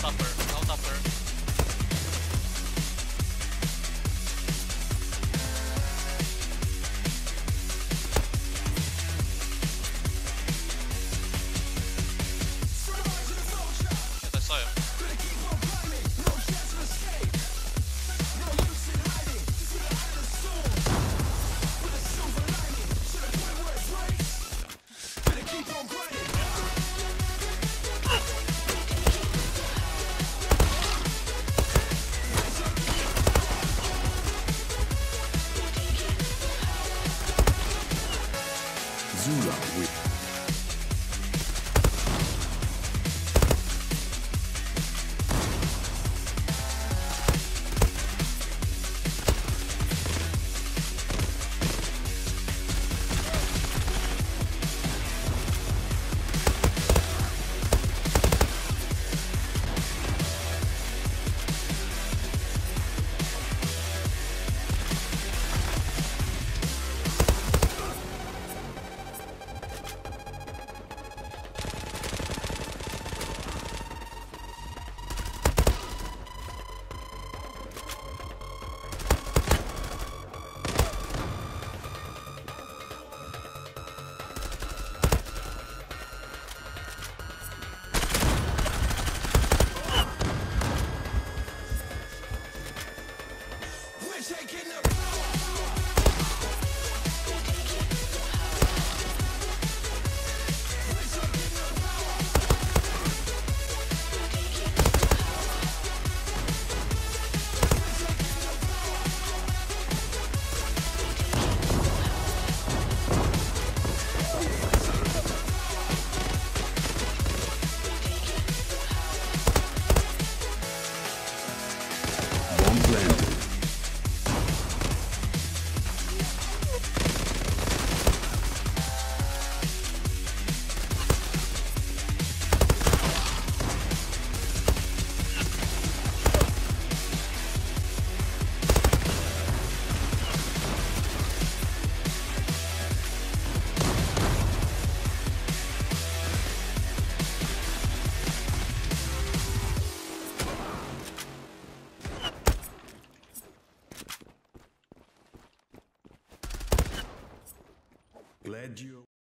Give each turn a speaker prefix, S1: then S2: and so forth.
S1: top her. I'll. Zula with bomb planted. Glad you